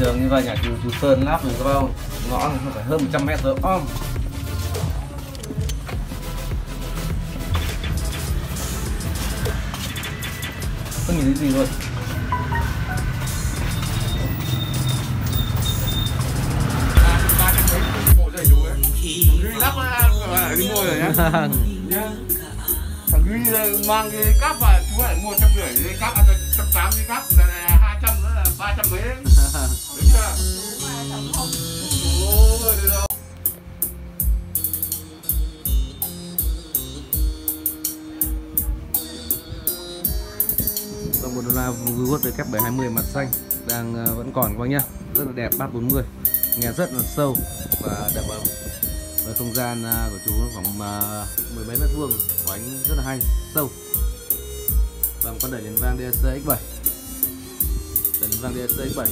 đường như vậy nhà chú chú sơn lắp rồi các bao ngõ không phải hơn 100 mét rồi om không? Nhìn thấy gì luôn. Lắp ở cái môi rồi nhá thằng Huy ờ, mang cái cáp và chú lại mua trăm rưỡi, cái cáp ăn trăm tám, cái cáp này 300 mấy đấy Đúng chưa? Đúng không? Ôi, được rồi. Dòng 1 đô la vuốt với kép 720 mặt xanh. Đang ờ, vẫn còn các bác nhá. Rất là đẹp bát 40 nghe rất là sâu và đẹp ấm. Và không gian à, của chú khoảng à, mười mấy mét vuông ánh rất là hay sâu. Và một con đẩy liền vang DSX 7 liền vang DSC X7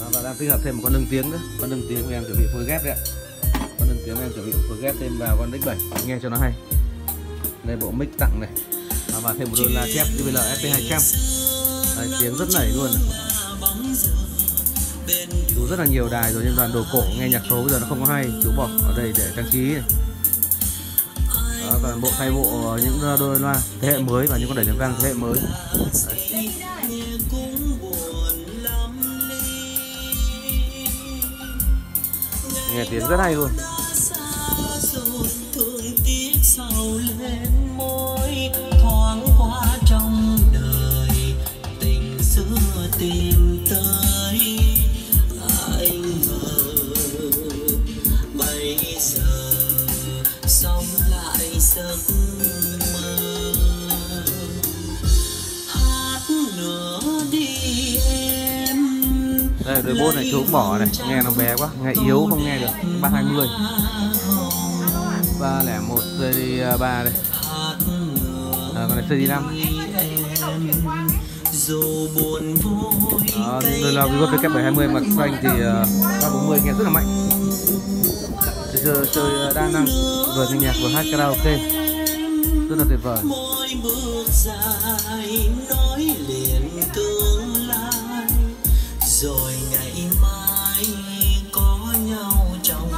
Đó, và đang tích hợp thêm một con nâng tiếng nữa. Con nâng tiếng của em chuẩn bị phối ghép đấy ạ. Con nâng tiếng của em chuẩn bị phối ghép thêm vào con X7 nghe cho nó hay. Đây bộ mic tặng này. Đó, và thêm một đôi la chép JBL SP200 Đấy, tiếng rất nảy luôn chú rất là nhiều đài rồi nhưng đoàn đồ cổ nghe nhạc số bây giờ nó không có hay. Chú bỏ ở đây để trang trí này toàn bộ thay bộ ờ, những ờ, đôi loa thế hệ mới và những con đẩy tiếng vang thế hệ mới Đấy. nghe tiếng rất hay luôn tìm tới anh ngờ bây giờ sống giấc mơ hát nữa đi em đây đôi bốt này chú bỏ này. nghe nó bé quá nghe yếu không nghe được. ba hai mươi. ba lẻ một CD ba đây. À, còn này CD năm. Dù buồn vui Đó, rồi là cái với kép 720 mặt xanh thì uh, 340 nghe rất là mạnh chơi, chơi, chơi đa năng. Vừa nghe nhạc vừa hát karaoke. Rất là tuyệt vời. Mỗi bước dài nói liền tương lai. Rồi ngày mai có nhau trong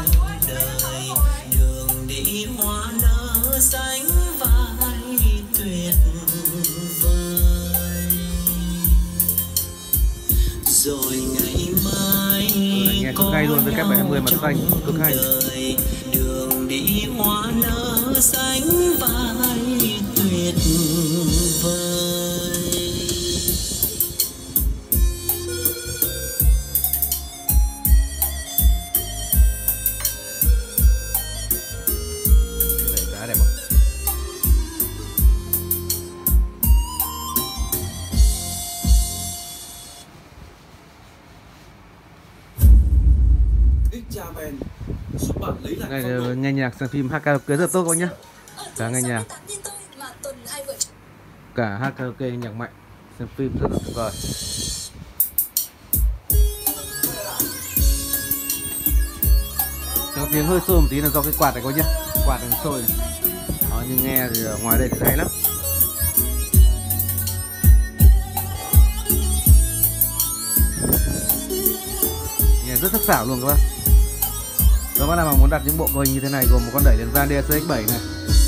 đời. Đường đi hoa nở xanh vai tuyệt vời. Rồi ngày mai nghe cực hay luôn với kép 720 mặt xanh cực hay bị đi hoa nở xanh vai tuyệt vời. Để giá đẹp không này là nghe nhạc xem phim hát karaoke rất tốt các bác nhá cả nghe nhạc. cả hát karaoke nhạc mạnh xem phim rất là tuyệt vời. Có tiếng hơi sôi một tí là do cái quạt này có nhá. Quạt này sôi. Đó, nhưng nghe thì ở ngoài đây thì hay lắm. Nghe rất sắc sảo luôn các bác các bạn nào mà muốn đặt những bộ cơ hình như thế này, gồm một con đẩy đến van DSX 7 này,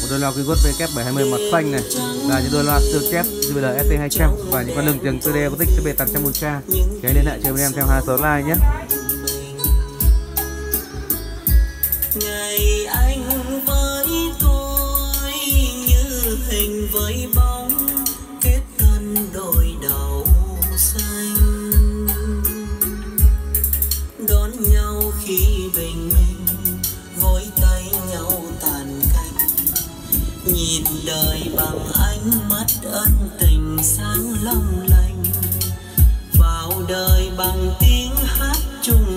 một đôi loa Keyboard VK 720 mặt xanh này là những đôi loa siêu chép JBL ST 200 và những con lưng tiếng 4D có tích CB 800 Ultra thì hãy liên hệ chơi với em theo hai số line nhé. Đời bằng ánh mắt ân tình sáng long lanh, vào đời bằng tiếng hát chung